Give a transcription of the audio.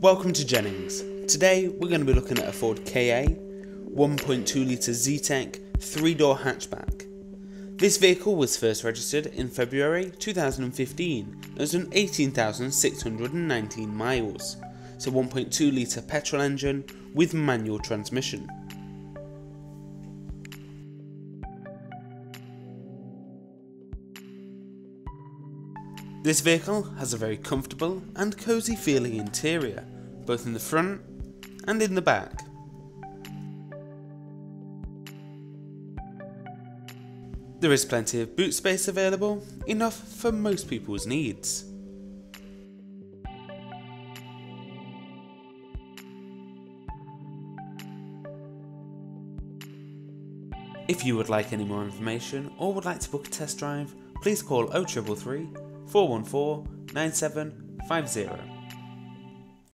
Welcome to Jennings. Today we're going to be looking at a Ford KA 1.2 litre Zetec 3 door hatchback. This vehicle was first registered in February 2015 and has done 18,619 miles. It's a 1.2 litre petrol engine with manual transmission. This vehicle has a very comfortable and cosy feeling interior, both in the front and in the back. There is plenty of boot space available, enough for most people's needs. If you would like any more information or would like to book a test drive, please call 0333 414 9750.